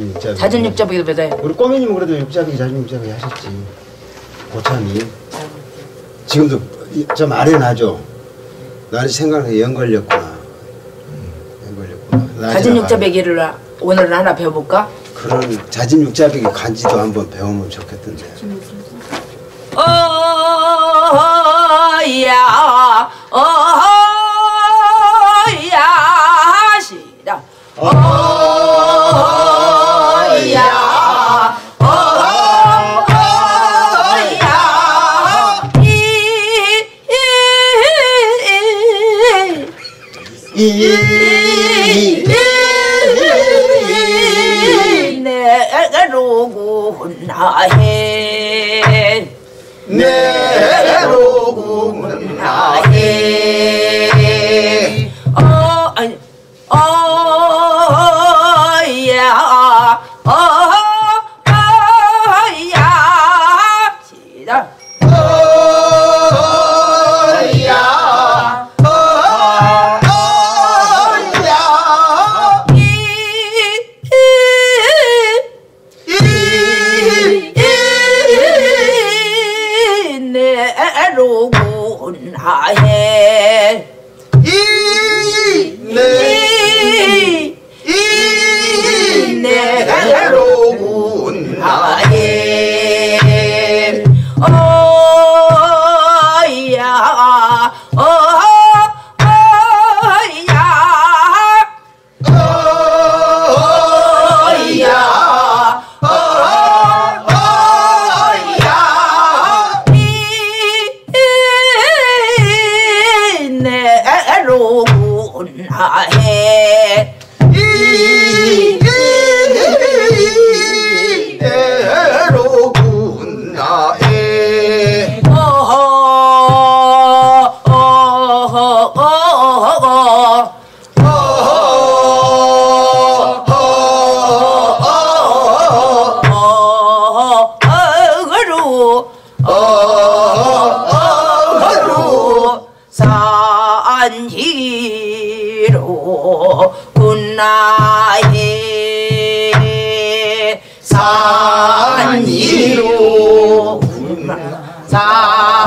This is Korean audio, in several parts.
자진 육잡이. 자진 육잡이 배다. 우리 꼬매님은 그래도 육잡이 자진 육잡이 하셨지. 고참이. 지금도 이- 좀 아련하죠. 나는 생각에 연 걸렸구나. 연 걸렸구나. 자진 나지나 육잡배기를 오늘은 하나 배워볼까? 그런 자진 육잡이 간지도 한번 배우면 좋겠던데. 어야 어야 시다 어 이 내로구나 해 내로구나 해 어, 아니, 어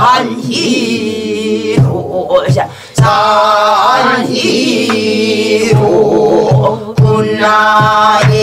산지로 산지로 군나해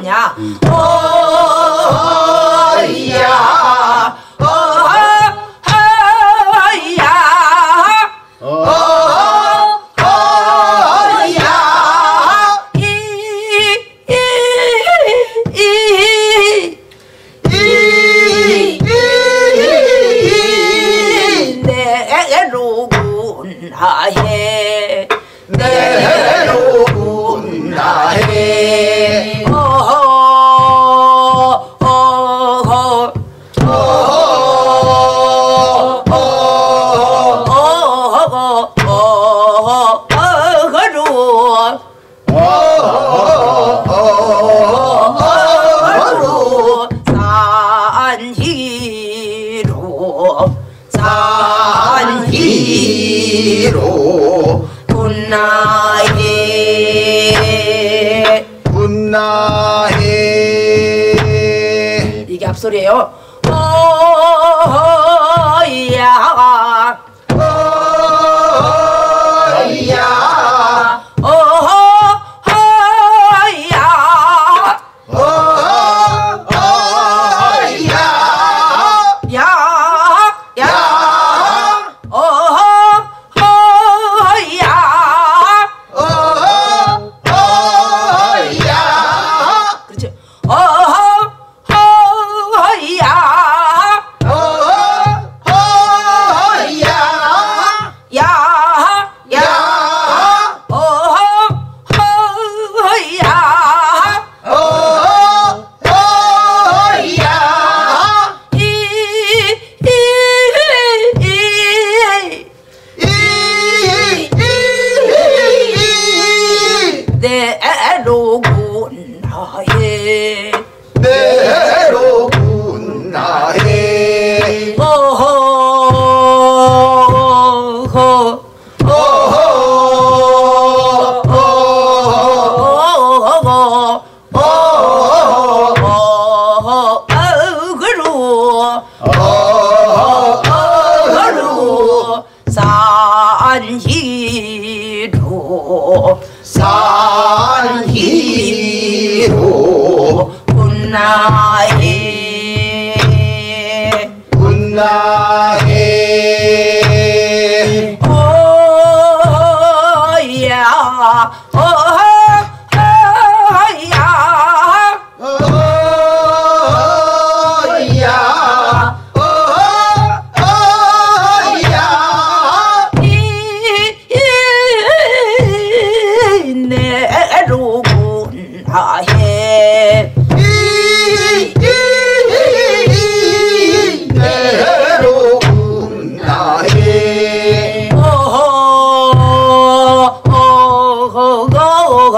娘。 해. 이게 앞소리예요. 어야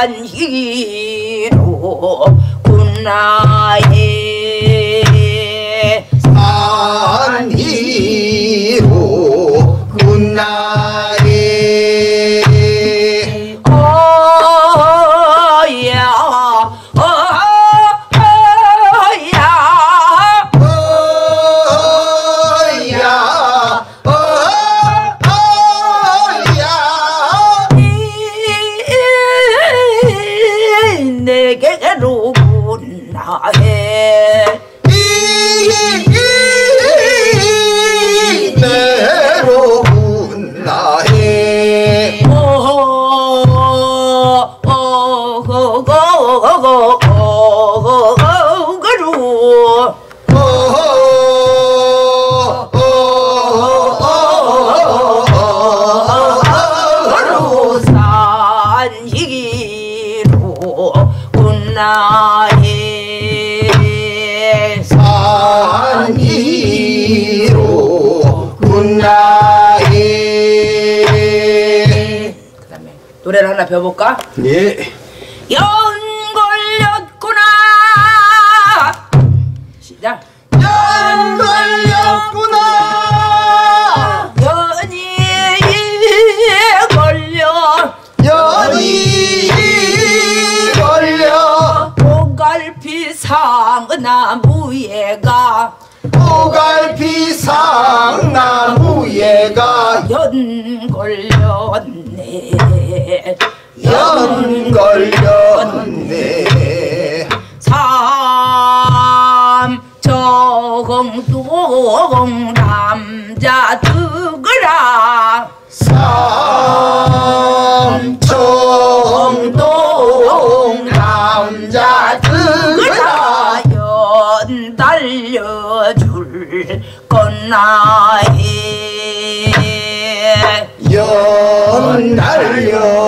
한희로 군나의 I, 노래를 하나 배워볼까? 예. 연 걸렸구나. 시작. 연 걸렸구나. 연이 걸려. 연이 걸려. 오갈피 상나무에가. 오갈피 상나무에가 연 걸려. 연네. 연걸 연네. 삼정동동 남자 뜨거라. 삼정동 남자 뜨거라. 연달려줄 건나이 달려.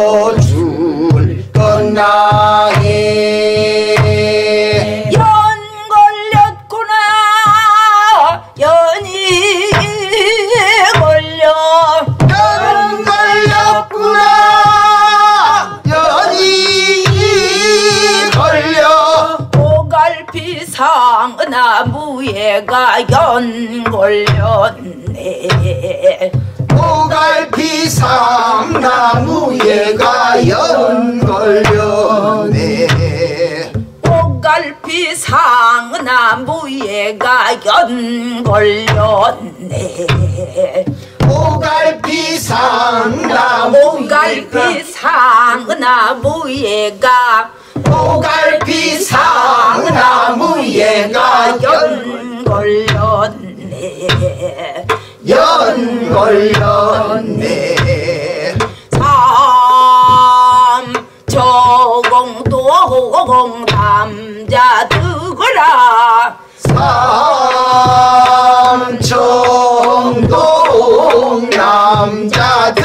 걸렸네. 오갈피 상나무에가 연 걸렸네. 오갈피 상나무 오갈피 상나무에가 오갈피 상나무에가 연 걸렸네. 연 걸렸네 저공도공 남자 두거라 삼청동 남자들아.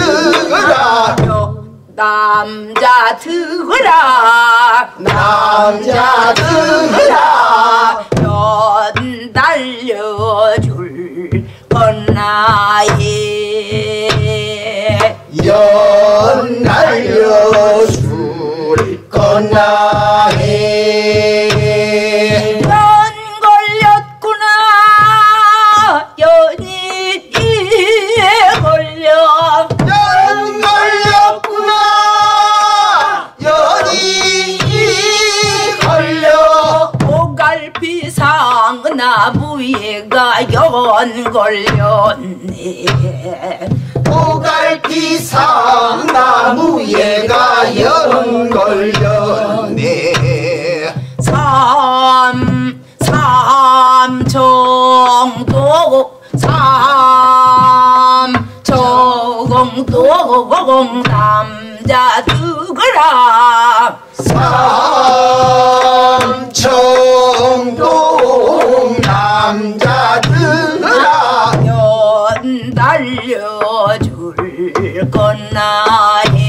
남자 두거라 남자들아. 연 달려줄 건나해 연 날려 줄 건나해 연 걸렸구나. 연이 걸려. 연 걸렸구나. 연이 걸려. 오갈피 상나무에가 연 걸렸네. 오갈피 상 나무에가 연 걸렸 삼청도 삼청도 남자 두거라 삼청동 남자들아 연 달려줄 건나해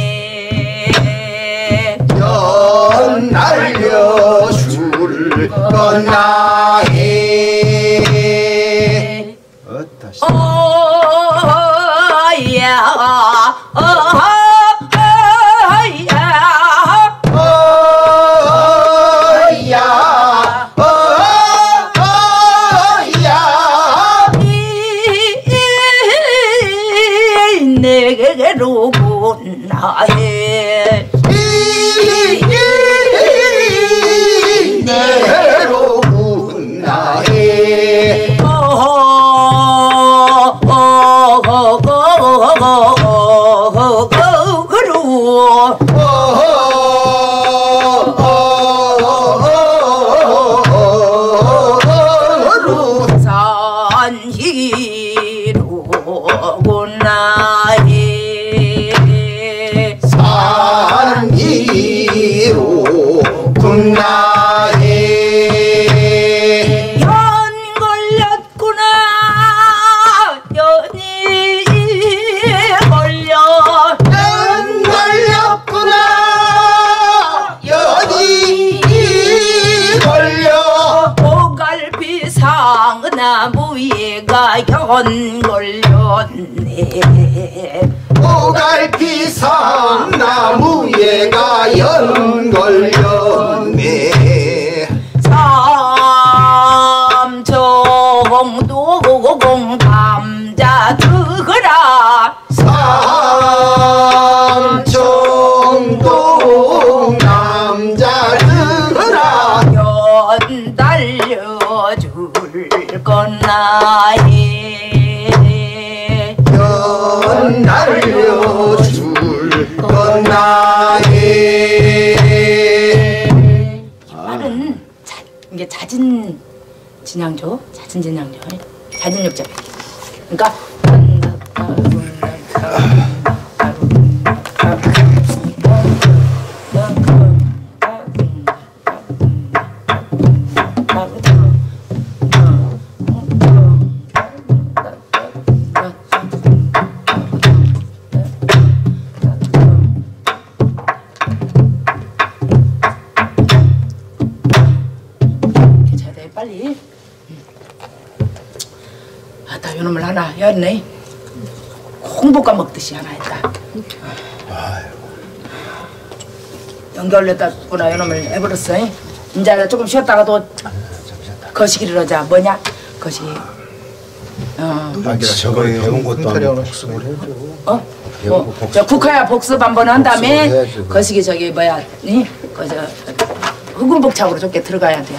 연 날려줄 건나 Oh. 연 걸렸네. 오갈피 상나무에가 연 걸렸네 진양조, 잦은 진양조, 잦은 육자. 그러니까 했네. 홍보가 먹듯이 하나 했다. 연결했다구나 요놈을 해버렸어. 이제 조금 쉬었다가도 거시기를 하자. 뭐냐? 거시기. 어. 아, 저거 배운 것도 아니고 쓰고 해줘. 어? 뭐. 저 국화야 복습 한번 한 다음에 복습을. 거시기 저기 뭐야, 니? 그저 흑운복착으로 좋게 들어가야 돼.